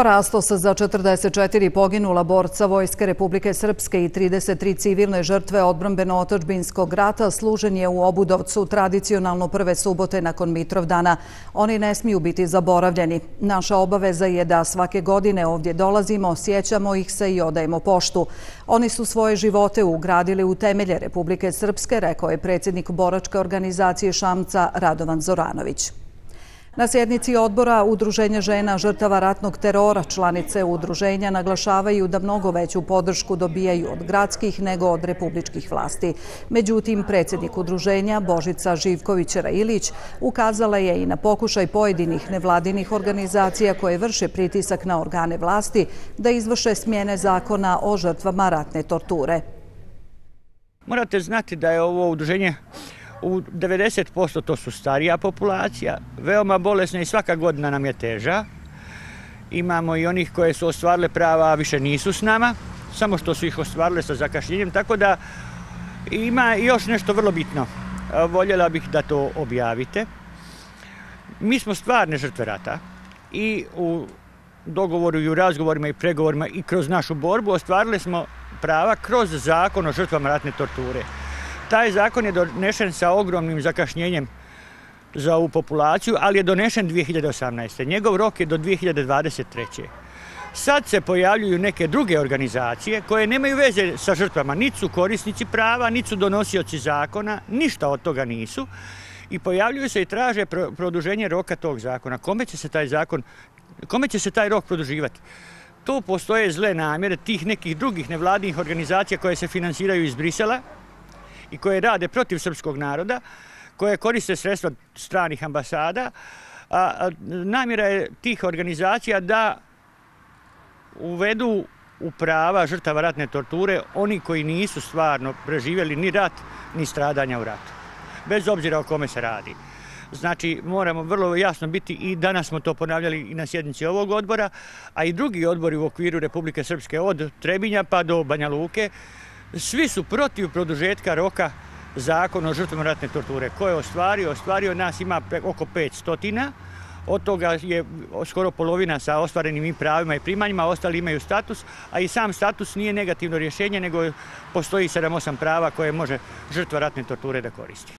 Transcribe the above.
Porasto se za 44 poginula borca Vojske Republike Srpske i 33 civilne žrtve odbrambeno-otočbinskog rata služen je u Obudovcu tradicionalno prve subote nakon Mitrovdana. Oni ne smiju biti zaboravljeni. Naša obaveza je da svake godine ovdje dolazimo, sjećamo ih se i odajemo poštu. Oni su svoje živote ugradili u temelje Republike Srpske, rekao je predsjednik boračke organizacije Šamca Radovan Zoranović. Na sjednici odbora Udruženja žena žrtava ratnog terora članice udruženja naglašavaju da mnogo veću podršku dobijaju od gradskih nego od republičkih vlasti. Međutim, predsjednik udruženja Božica Živković-Railić ukazala je i na pokušaj pojedinih nevladinih organizacija koje vrše pritisak na organe vlasti da izvrše smjene zakona o žrtvama ratne torture. Morate znati da je ovo udruženje u 90% to su starija populacija, veoma bolesna i svaka godina nam je teža. Imamo i onih koje su ostvarile prava, a više nisu s nama, samo što su ih ostvarile sa zakašnjenjem, tako da ima još nešto vrlo bitno. Voljela bih da to objavite. Mi smo stvarne žrtve rata i u dogovoru i u razgovorima i pregovorima i kroz našu borbu ostvarile smo prava kroz zakon o žrtvama ratne torture. Taj zakon je donešen sa ogromnim zakašnjenjem za ovu populaciju, ali je donešen 2018. Njegov rok je do 2023. Sad se pojavljuju neke druge organizacije koje nemaju veze sa žrtvama. Nici su korisnici prava, nici su donosioci zakona, ništa od toga nisu. I pojavljuju se i traže produženje roka tog zakona. Kome će se taj zakon, kome će se taj rok produživati? To postoje zle namjere tih nekih drugih nevladnih organizacija koje se finansiraju iz Brisela, i koje rade protiv srpskog naroda, koje koriste sredstva stranih ambasada. A, namjera je tih organizacija da uvedu u prava žrtava ratne torture oni koji nisu stvarno preživjeli ni rat, ni stradanja u ratu. Bez obzira o kome se radi. Znači, moramo vrlo jasno biti i danas smo to ponavljali i na sjednici ovog odbora, a i drugi odbori u okviru Republike Srpske od Trebinja pa do Banja Luke, svi su protiv produžetka roka zakon o žrtvama ratne torture. Ko je ostvario? Ostvario nas ima oko 500 od toga je skoro polovina sa ostvarenim i pravima i primanjima, ostali imaju status, a i sam status nije negativno rješenje, nego postoji 7-8 prava koje može žrtva ratne torture da koristi.